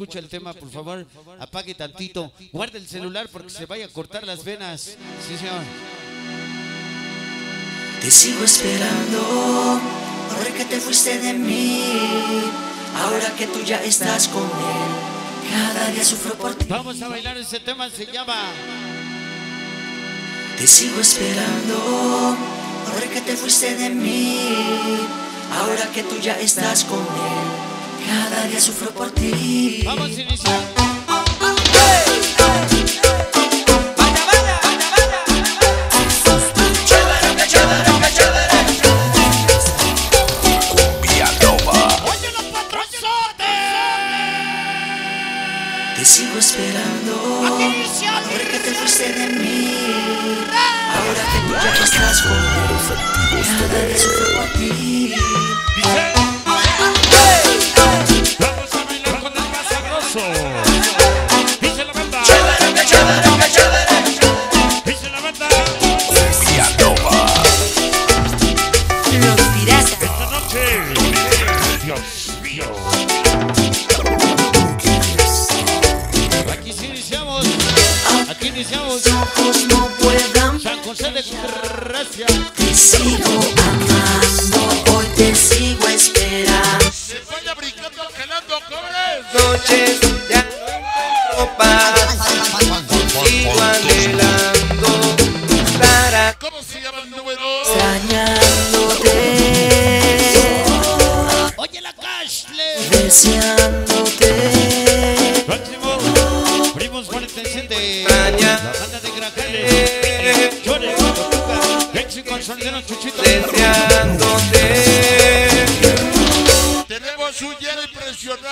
escucha el tema, por favor, apague tantito. Guarde el celular porque se vaya a cortar las venas. Sí, señor. Te sigo esperando, ahora que te fuiste de mí, ahora que tú ya estás con él, cada día sufro por ti. Vamos a bailar ese tema, se llama Te sigo esperando, ahora que te fuiste de mí, ahora que tú ya estás con él, cada día sufro por ti. Vamos a iniciar. Te sigo esperando, ahora que te fuiste de mí, ahora que tú ya estás con él, cada día sufro por ti. Iniciamos. Ojos no puedan San José de Gracia. Te sigo amando, hoy te sigo esperando. Se vaya brincando, jalando, cobres. noches Primos 47. Extraña. La banda de. Lexi con Solidero Chuchito. deseándote. Tenemos un lleno impresionante.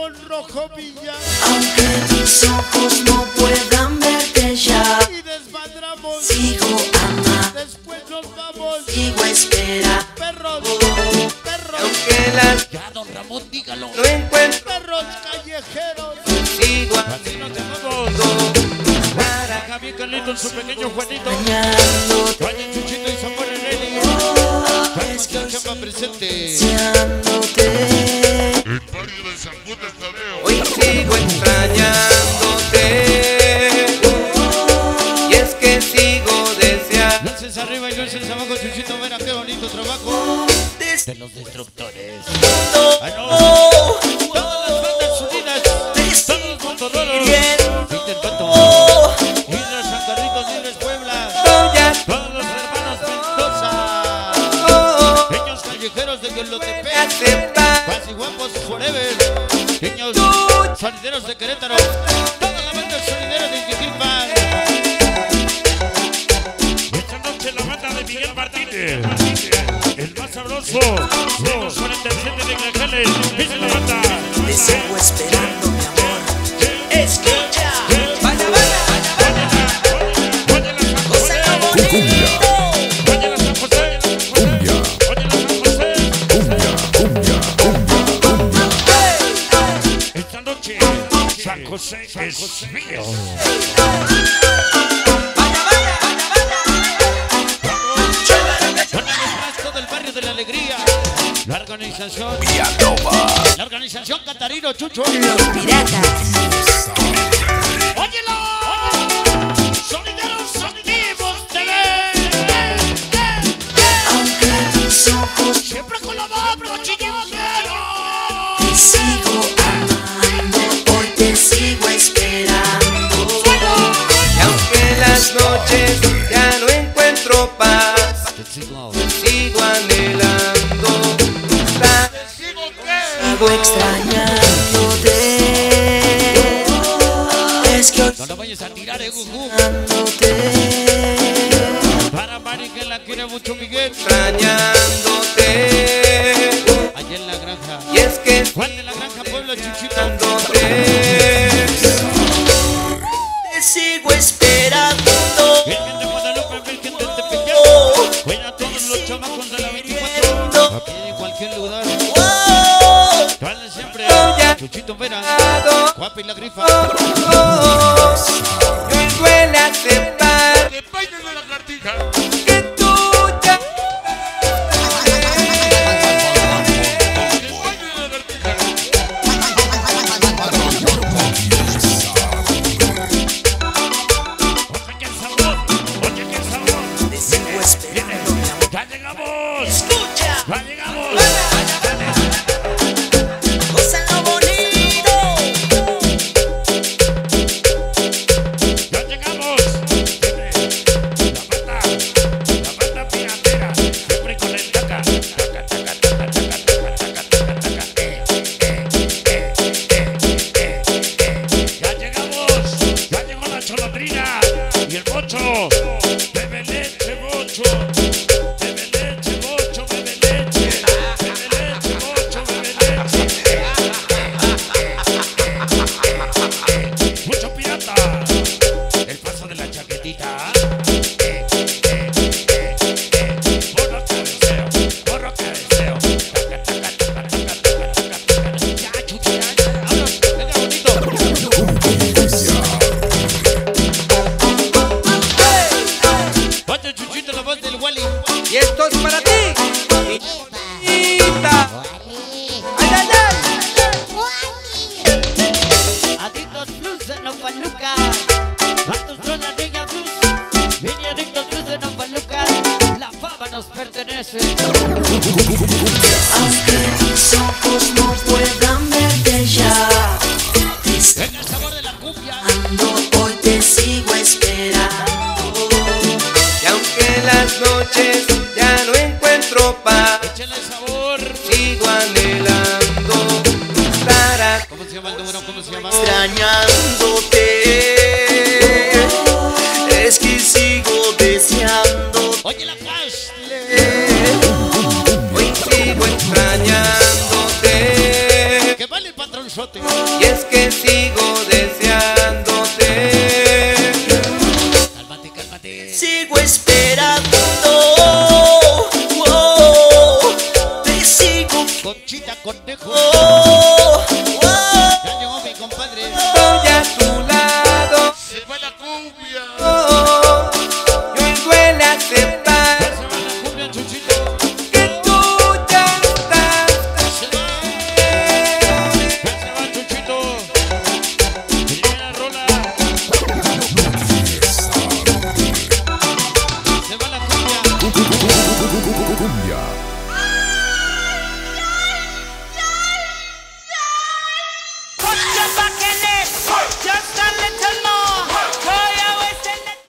Ramón Rojo Villa. Aunque mis ojos no puedan verte ya, Y desmadramos. sigo amando, Después nos vamos. sigo esperando. Perros. Perros. Aunque las Ya, don Ramón, dígalo. no encuentro, Perros callejeros. sigo Así nos dejamos. anhelando para Acá bien Carlito, su pequeño Juanito. Vaya Chuchito y Samuel presente. Barrio de San. Hoy. Niños sonideros de Querétaro. Toda la banda sonidera de Jiquilpan. Esta noche la banda de Miguel Martínez. El más sabroso. Los 47 de Grajales. Dice la banda. Te sigo esperando, Esta noche San José es mío. Del barrio de la alegría. La organización. La organización Catarino Chucho. Los piratas. No vayas a tirar, eh, Gugu. amándote. Para Mari que la quiere mucho Miguel. extrañándote. Papi la grifa. Que duele aceptar. Que de la cartija. Aunque mis ojos no puedan verte ya. El sabor de la. Ando, hoy te sigo esperando. Y aunque las noches ya no encuentro paz. Sabor. Sigo anhelando. Para ¿Cómo. con đếch hô